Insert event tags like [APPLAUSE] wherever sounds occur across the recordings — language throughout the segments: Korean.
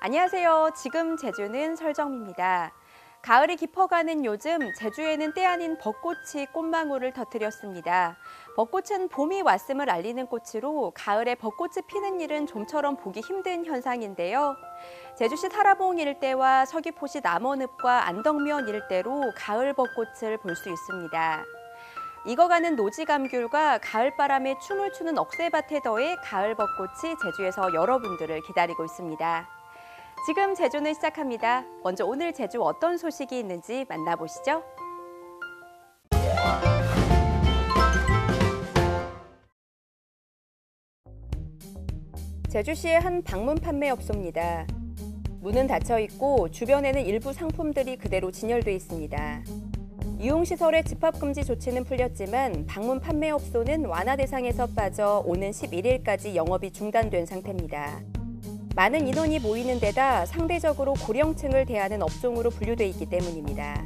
안녕하세요. 지금 제주는 설정입니다. 가을이 깊어가는 요즘 제주에는 때 아닌 벚꽃이 꽃망울을 터뜨렸습니다. 벚꽃은 봄이 왔음을 알리는 꽃으로 가을에 벚꽃이 피는 일은 좀처럼 보기 힘든 현상인데요. 제주시 타라봉 일대와 서귀포시 남원읍과 안덕면 일대로 가을 벚꽃을 볼 수 있습니다. 익어가는 노지감귤과 가을바람에 춤을 추는 억새밭에 더해 가을 벚꽃이 제주에서 여러분들을 기다리고 있습니다. 지금 제주는 시작합니다. 먼저 오늘 제주 어떤 소식이 있는지 만나보시죠. 제주시의 한 방문 판매 업소입니다. 문은 닫혀 있고 주변에는 일부 상품들이 그대로 진열돼 있습니다. 유흥시설의 집합금지 조치는 풀렸지만 방문 판매업소는 완화 대상에서 빠져 오는 11일까지 영업이 중단된 상태입니다. 많은 인원이 모이는 데다 상대적으로 고령층을 대하는 업종으로 분류돼 있기 때문입니다.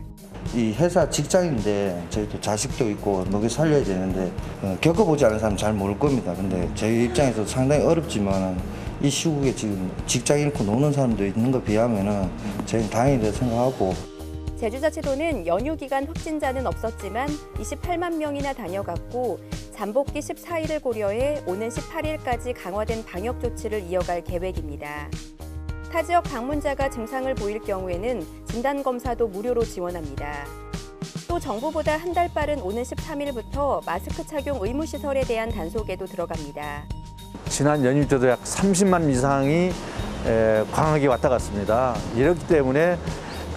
이 회사 직장인데 저희도 자식도 있고 먹여 살려야 되는데 어, 겪어보지 않은 사람 잘 모를 겁니다. 근데 저희 입장에서 상당히 어렵지만 이 시국에 지금 직장 잃고 노는 사람도 있는 거 비하면은 저희는 다행이라고 생각하고 제주자치도는 연휴 기간 확진자는 없었지만 28만 명이나 다녀갔고 잠복기 14일을 고려해 오는 18일까지 강화된 방역 조치를 이어갈 계획입니다. 타 지역 방문자가 증상을 보일 경우에는 진단 검사도 무료로 지원합니다. 또 정부보다 한 달 빠른 오는 13일부터 마스크 착용 의무 시설에 대한 단속에도 들어갑니다. 지난 연휴 때도 약 30만 이상이 에, 광학이 왔다 갔습니다. 이렇기 때문에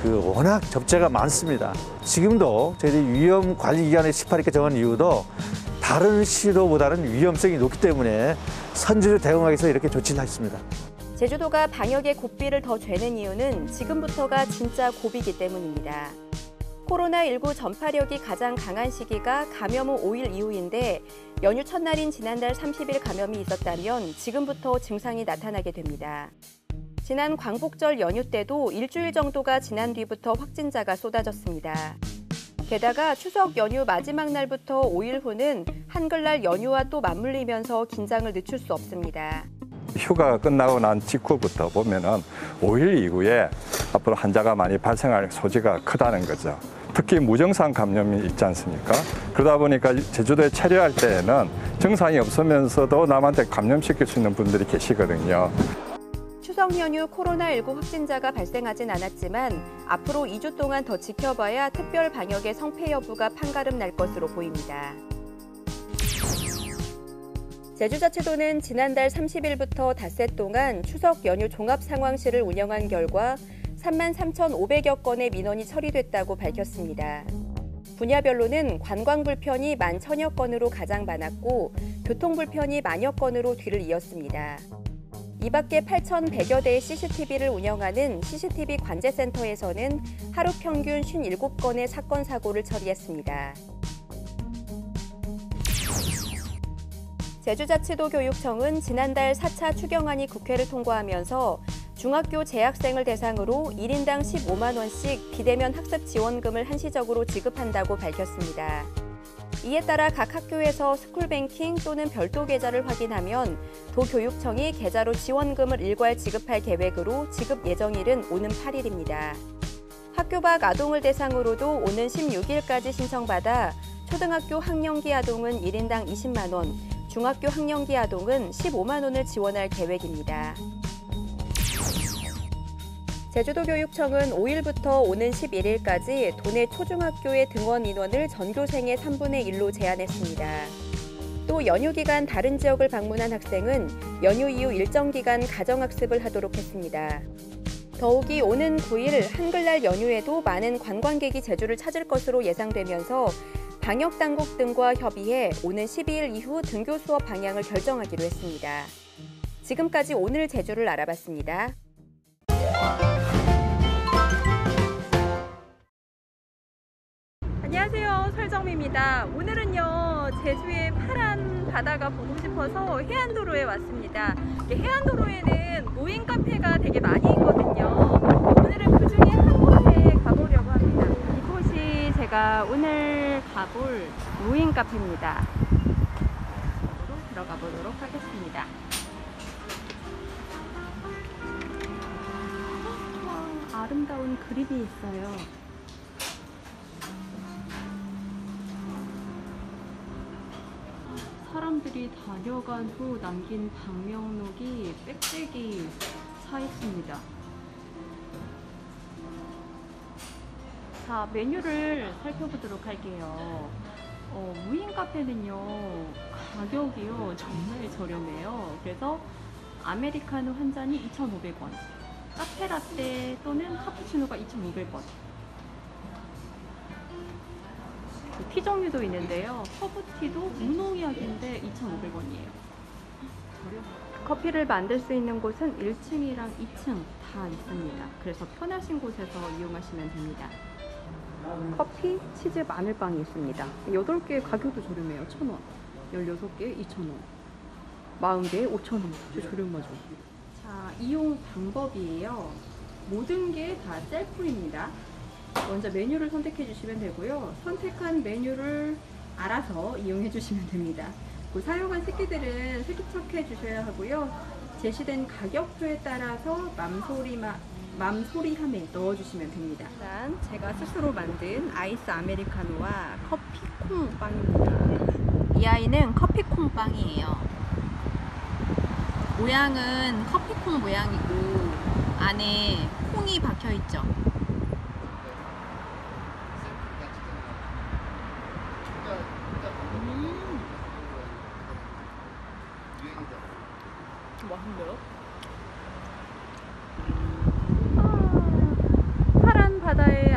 그 워낙 접재가 많습니다. 지금도 저희들이 위험 관리 기간에 18일까 정한 이유도 다른 시도보다는 위험성이 높기 때문에 선제로 대응하기 위해서 이렇게 조치를 했습니다. 제주도가 방역의 고비를 더 죄는 이유는 지금부터가 진짜 고비이기 때문입니다. 코로나19 전파력이 가장 강한 시기가 감염 후 5일 이후인데 연휴 첫날인 지난달 30일 감염이 있었다면 지금부터 증상이 나타나게 됩니다. 지난 광복절 연휴 때도 일주일 정도가 지난 뒤부터 확진자가 쏟아졌습니다. 게다가 추석 연휴 마지막 날부터 5일 후는 한글날 연휴와 또 맞물리면서 긴장을 늦출 수 없습니다. 휴가가 끝나고 난 직후부터 보면은 5일 이후에 앞으로 환자가 많이 발생할 소지가 크다는 거죠. 특히 무증상 감염이 있지 않습니까? 그러다 보니까 제주도에 체류할 때에는 증상이 없으면서도 남한테 감염시킬 수 있는 분들이 계시거든요. 추석 연휴 코로나19 확진자가 발생하진 않았지만 앞으로 2주 동안 더 지켜봐야 특별 방역의 성패 여부가 판가름 날 것으로 보입니다. 제주자치도는 지난달 30일부터 닷새 동안 추석 연휴 종합 상황실을 운영한 결과 3만 3,500여 건의 민원이 처리됐다고 밝혔습니다. 분야별로는 관광 불편이 1만 천여 건으로 가장 많았고 교통 불편이 만여 건으로 뒤를 이었습니다. 이 밖에 8,100여 대의 CCTV를 운영하는 CCTV 관제센터에서는 하루 평균 57건의 사건 사고를 처리했습니다. 제주자치도 교육청은 지난달 4차 추경안이 국회를 통과하면서 중학교 재학생을 대상으로 1인당 15만 원씩 비대면 학습 지원금을 한시적으로 지급한다고 밝혔습니다. 이에 따라 각 학교에서 스쿨뱅킹 또는 별도 계좌를 확인하면 도교육청이 계좌로 지원금을 일괄 지급할 계획으로 지급 예정일은 오는 8일입니다. 학교 밖 아동을 대상으로도 오는 16일까지 신청받아 초등학교 학령기 아동은 1인당 20만 원, 중학교 학령기 아동은 15만 원을 지원할 계획입니다. 제주도 교육청은 5일부터 오는 11일까지 도내 초중학교의 등원 인원을 전교생의 3분의 1로 제한했습니다. 또 연휴 기간 다른 지역을 방문한 학생은 연휴 이후 일정 기간 가정학습을 하도록 했습니다. 더욱이 오는 9일 한글날 연휴에도 많은 관광객이 제주를 찾을 것으로 예상되면서 방역 당국 등과 협의해 오는 12일 이후 등교 수업 방향을 결정하기로 했습니다. 지금까지 오늘 제주를 알아봤습니다. 안녕하세요. 설정미입니다. 오늘은요, 제주의 파란 바다가 보고 싶어서 해안도로에 왔습니다. 해안도로에는 무인 카페가 되게 많이 있거든요. 오늘은 그 중에 한 곳에 가보려고 합니다. 이곳이 제가 오늘 가볼 무인 카페입니다. 들어가 보도록 하겠습니다. 와, 아름다운 그림이 있어요. 사람들이 다녀간 후 남긴 방명록이 빽빽이 차 있습니다. 자, 메뉴를 살펴보도록 할게요. 어, 무인 카페는요, 가격이요, 정말 저렴해요. 그래서 아메리카노 한 잔이 2,500원, 카페라떼 또는 카푸치노가 2,500원. 티 종류도 있는데요. 허브티도 무농약인데 2,500원이에요. 커피를 만들 수 있는 곳은 1층이랑 2층 다 있습니다. 그래서 편하신 곳에서 이용하시면 됩니다. 커피, 치즈, 마늘빵이 있습니다. 8개 가격도 저렴해요. 1,000원. 16개 2,000원. 40개 5,000원. 진짜 저렴하죠. 자, 이용 방법이에요. 모든 게 다 셀프입니다. 먼저 메뉴를 선택해 주시면 되고요. 선택한 메뉴를 알아서 이용해 주시면 됩니다. 그 사용한 새끼들은 세척해 주셔야 하고요. 제시된 가격표에 따라서 맘소리마, 맘소리함에 넣어주시면 됩니다. 일단 제가 스스로 만든 아이스 아메리카노와 커피콩 빵입니다. 이 아이는 커피콩 빵이에요. 모양은 커피콩 모양이고 안에 콩이 박혀 있죠. 음. 맛있네요. 아, 파란 바다의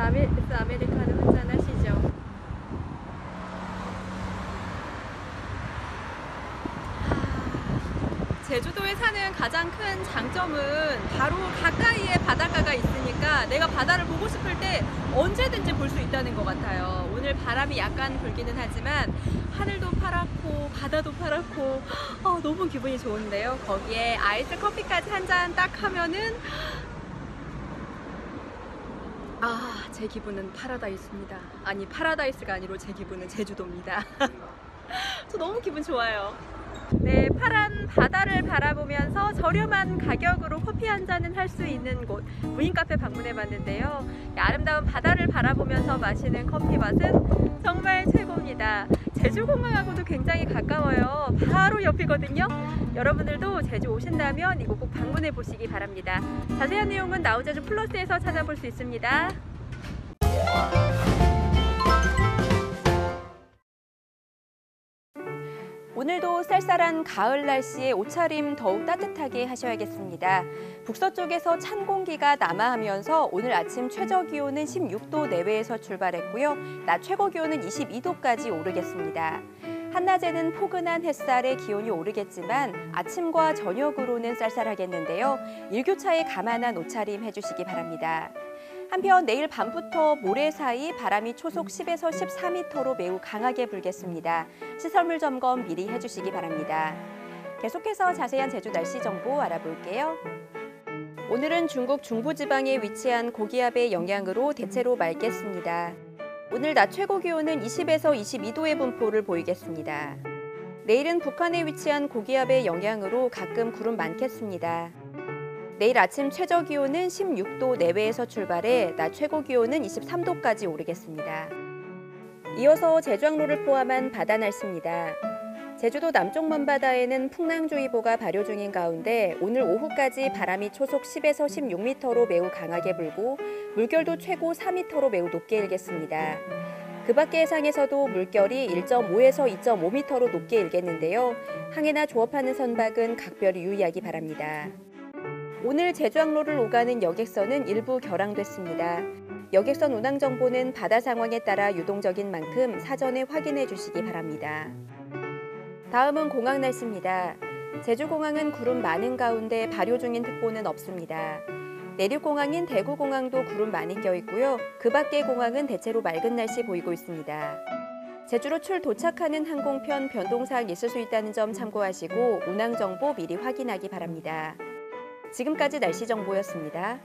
아메, 아메리카노 한잔 하시죠. 제주도에 사는 가장 큰 장점은 바로 가까이에 바닷가가 있으니까 내가 바다를 보고 싶을 때 언제든지 볼 수 있다는 것 같아요. 오늘 바람이 약간 불기는 하지만 하늘도 파랗고 바다도 파랗고 어, 너무 기분이 좋은데요. 거기에 아이스 커피까지 한 잔 딱 하면은 아, 제 기분은 파라다이스입니다. 아니, 파라다이스가 아니로 제 기분은 제주도입니다. [LAUGHS] 저 너무 기분 좋아요. 네, 파란 바다를 바라보면서 저렴한 가격으로 커피 한 잔은 할 수 있는 곳 무인 카페 방문해 봤는데요. 이 아름다운 바다를 바라보면서 마시는 커피 맛은 정말 최고입니다. 제주공항하고도 굉장히 가까워요. 바로 옆이거든요. 여러분들도 제주 오신다면 이곳 꼭 방문해 보시기 바랍니다. 자세한 내용은 나우제주 플러스에서 찾아볼 수 있습니다. 오늘도 쌀쌀한 가을 날씨에 옷차림 더욱 따뜻하게 하셔야겠습니다. 북서쪽에서 찬 공기가 남하하면서 오늘 아침 최저 기온은 16도 내외에서 출발했고요. 낮 최고 기온은 22도까지 오르겠습니다. 한낮에는 포근한 햇살에 기온이 오르겠지만 아침과 저녁으로는 쌀쌀하겠는데요. 일교차에 감안한 옷차림 해주시기 바랍니다. 한편 내일 밤부터 모레 사이 바람이 초속 10에서 14m로 매우 강하게 불겠습니다. 시설물 점검 미리 해주시기 바랍니다. 계속해서 자세한 제주 날씨 정보 알아볼게요. 오늘은 중국 중부지방에 위치한 고기압의 영향으로 대체로 맑겠습니다. 오늘 낮 최고 기온은 20에서 22도의 분포를 보이겠습니다. 내일은 북한에 위치한 고기압의 영향으로 가끔 구름 많겠습니다. 내일 아침 최저 기온은 16도 내외에서 출발해 낮 최고 기온은 23도까지 오르겠습니다. 이어서 제주항로를 포함한 바다 날씨입니다. 제주도 남쪽 먼바다에는 풍랑주의보가 발효 중인 가운데 오늘 오후까지 바람이 초속 10에서 16m로 매우 강하게 불고 물결도 최고 4m로 매우 높게 일겠습니다. 그 밖의 해상에서도 물결이 1.5에서 2.5m로 높게 일겠는데요. 항해나 조업하는 선박은 각별히 유의하기 바랍니다. 오늘 제주항로를 오가는 여객선은 일부 결항됐습니다. 여객선 운항 정보는 바다 상황에 따라 유동적인 만큼 사전에 확인해 주시기 바랍니다. 다음은 공항 날씨입니다. 제주공항은 구름 많은 가운데 발효 중인 특보는 없습니다. 내륙공항인 대구공항도 구름 많이 껴 있고요. 그 밖의 공항은 대체로 맑은 날씨 보이고 있습니다. 제주로 출 도착하는 항공편 변동사항 있을 수 있다는 점 참고하시고 운항 정보 미리 확인하기 바랍니다. 지금까지 날씨 정보였습니다.